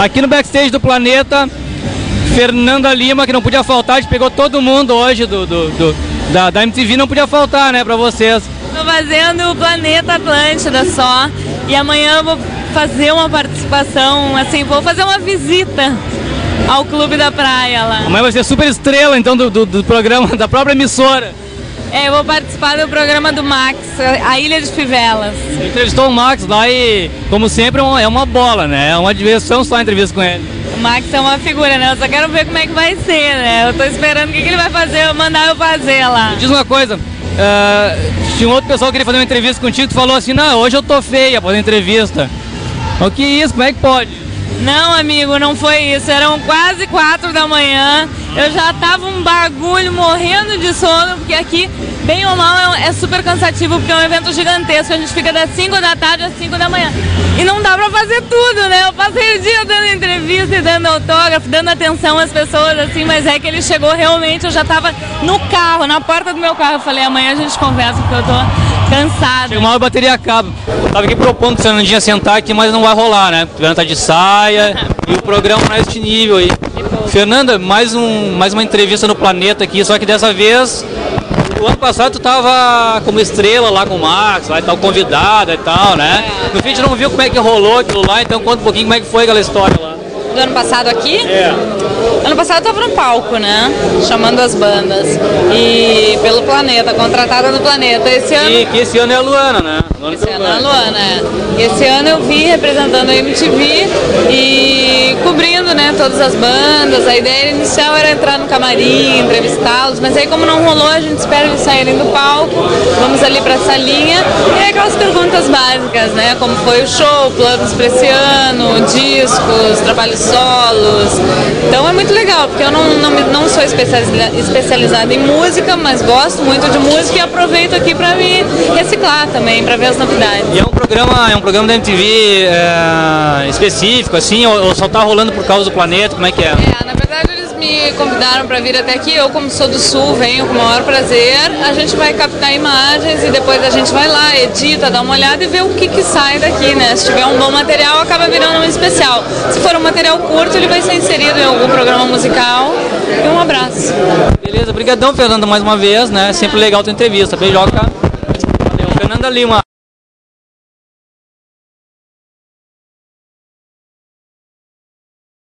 Aqui no backstage do Planeta, Fernanda Lima, que não podia faltar, a gente pegou todo mundo hoje do, do, do da, da MTV, não podia faltar, né, pra vocês. Tô fazendo o Planeta Atlântida só. E amanhã eu vou fazer uma participação, assim, vou fazer uma visita ao Clube da Praia lá. Amanhã vai ser super estrela, então, do, do, do programa, da própria emissora. É, eu vou participar do programa do Max, a Ilha de Fivelas. Você entrevistou o Max lá e, como sempre, é uma bola, né? É uma diversão só a entrevista com ele. O Max é uma figura, né? Eu só quero ver como é que vai ser, né? Eu tô esperando o que, que ele vai fazer, mandar eu fazer lá. Me diz uma coisa, uh, tinha um outro pessoal que queria fazer uma entrevista contigo, tu falou assim, não, hoje eu tô feia pra fazer entrevista. O que isso? Como é que pode? Não, amigo, não foi isso. Eram quase quatro da manhã. Eu já tava um bagulho morrendo de sono, porque aqui, bem ou mal, é, é super cansativo, porque é um evento gigantesco. A gente fica das 5 da tarde às 5 da manhã. E não dá pra fazer tudo, né? Eu passei o dia dando entrevista e dando autógrafo, dando atenção às pessoas, assim, mas é que ele chegou realmente, eu já tava no carro, na porta do meu carro. Eu falei, amanhã a gente conversa, porque eu tô cansada. Chega uma hora a bateria acaba. Eu tava aqui propondo que o Fernandinha sentar aqui, mas não vai rolar, né? O Fernando tá de saia e o programa não é este nível aí. Fernanda, mais, um, mais uma entrevista no Planeta aqui, só que dessa vez o ano passado tu tava como estrela lá com o Max, lá e tal, convidada e tal, né? No fim a gente não viu como é que rolou aquilo lá, então conta um pouquinho como é que foi aquela história lá. Do ano passado aqui? É. Ano passado eu tava no palco, né? Chamando as bandas. E pelo planeta, contratada do planeta. Esse ano. E que esse ano é a Luana, né? Esse ano é a Luana, é. Esse ano eu vi representando a MTV e cobrindo, né, todas as bandas. A ideia inicial era entrar no camarim, entrevistá-los, mas aí como não rolou, a gente espera eles saírem do palco, vamos ali pra salinha e aí aquelas perguntas básicas, né, como foi o show, planos pra esse ano, discos, trabalhos solos. Então é muito legal, porque eu não, não, não sou especializada em música, mas gosto muito de música e aproveito aqui pra me reciclar também, pra ver as novidades. E é um programa, é um programa da MTV é, específico, assim, ou, ou, só tá rolando por causa do planeta? Como é que é? É, me convidaram para vir até aqui. Eu, como sou do sul, venho com o maior prazer. A gente vai captar imagens e depois a gente vai lá, edita, dá uma olhada e vê o que, que sai daqui, né? Se tiver um bom material, acaba virando um especial. Se for um material curto, ele vai ser inserido em algum programa musical. E um abraço. Beleza, obrigadão, Fernanda, mais uma vez, né? Sempre legal tua entrevista. Beijoca. Valeu, Fernanda Lima.